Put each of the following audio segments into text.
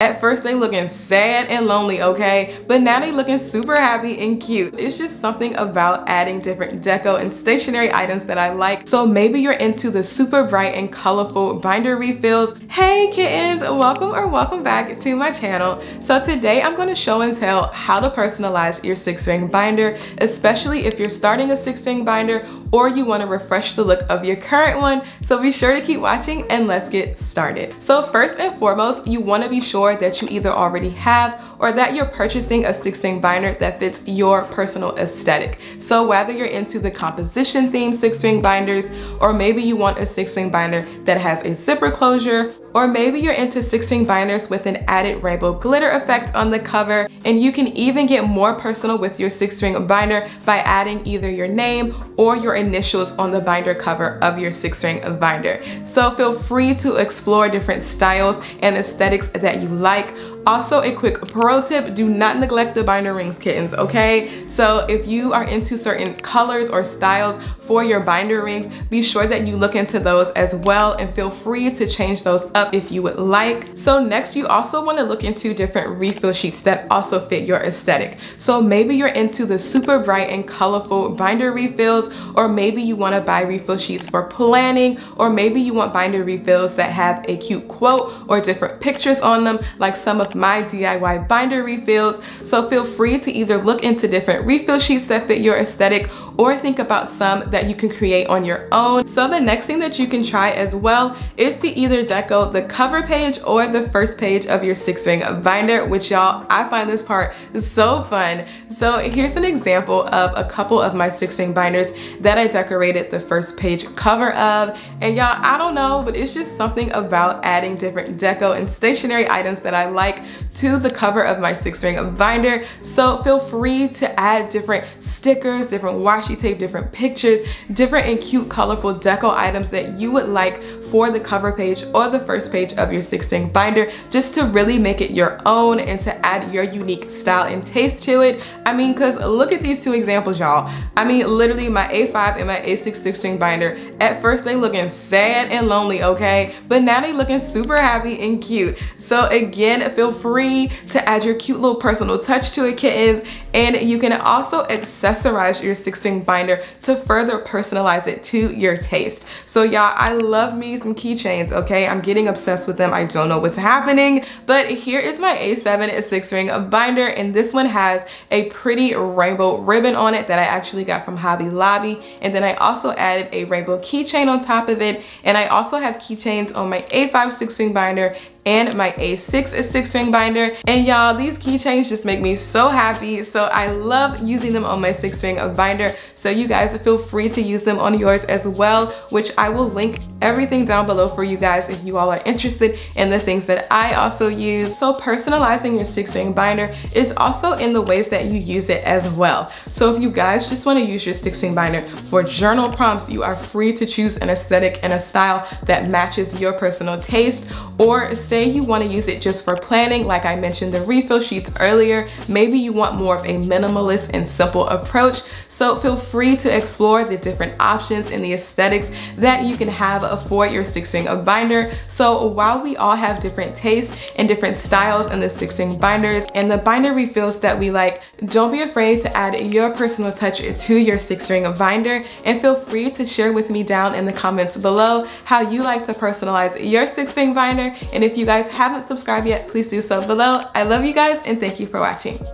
At first they looking sad and lonely, okay? But now they looking super happy and cute. It's just something about adding different deco and stationery items that I like. So maybe you're into the super bright and colorful binder refills. Hey Kiittens, welcome or welcome back to my channel. So today I'm gonna show and tell how to personalize your six ring binder, especially if you're starting a six ring binder or you wanna refresh the look of your current one. So be sure to keep watching and let's get started. So first and foremost, you wanna be sure that you either already have or that you're purchasing a six ring binder that fits your personal aesthetic. So whether you're into the composition theme six ring binders or maybe you want a six ring binder that has a zipper closure or maybe you're into six ring binders with an added rainbow glitter effect on the cover, and you can even get more personal with your six ring binder by adding either your name or your initials on the binder cover of your six ring binder. So feel free to explore different styles and aesthetics that you like. Also a quick pro tip, do not neglect the binder rings Kiittens, okay? So if you are into certain colors or styles for your binder rings, be sure that you look into those as well and feel free to change those up if you would like. So next you also wanna look into different refill sheets that also fit your aesthetic. So maybe you're into the super bright and colorful binder refills or maybe you wanna buy refill sheets for planning or maybe you want binder refills that have a cute quote or different pictures on them like some of my DIY binder refills. So feel free to either look into different refill sheets that fit your aesthetic or think about some that you can create on your own. So the next thing that you can try as well is to either deco the cover page or the first page of your six ring binder, which y'all, I find this part so fun. So here's an example of a couple of my six ring binders that I decorated the first page cover of. And y'all, I don't know, but it's just something about adding different deco and stationery items that I like to the cover of my six ring binder. So feel free to add different stickers, different washi washi tape, different pictures, different and cute colorful deco items that you would like for the cover page or the first page of your six ring binder just to really make it your own and to add your unique style and taste to it. I mean, cause look at these two examples, y'all. I mean, literally my A5 and my A6 six ring binder, at first they looking sad and lonely, okay? But now they looking super happy and cute. So again, feel free to add your cute little personal touch to it, Kiittens. And you can also accessorize your six ring binder to further personalize it to your taste. So y'all, I love me some keychains, okay? I'm getting obsessed with them. I don't know what's happening, but here is my A7 six ring binder and this one has a pretty rainbow ribbon on it that I actually got from Hobby Lobby. And then I also added a rainbow keychain on top of it. And I also have keychains on my A5 six ring binder and my A6 six ring binder. And y'all, these keychains just make me so happy. So I love using them on my six ring binder. So you guys feel free to use them on yours as well, which I will link everything down below for you guys if you all are interested in the things that I also use. So personalizing your six ring binder is also in the ways that you use it as well. So if you guys just wanna use your six ring binder for journal prompts, you are free to choose an aesthetic and a style that matches your personal taste. Or say you wanna use it just for planning, like I mentioned the refill sheets earlier, maybe you want more of a minimalist and simple approach. So feel free to explore the different options and the aesthetics that you can have for your six ring binder. So while we all have different tastes and different styles in the six ring binders and the binder refills that we like, don't be afraid to add your personal touch to your six ring binder and feel free to share with me down in the comments below how you like to personalize your six ring binder. And if you guys haven't subscribed yet, please do so below. I love you guys and thank you for watching.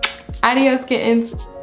Adios Kiittens.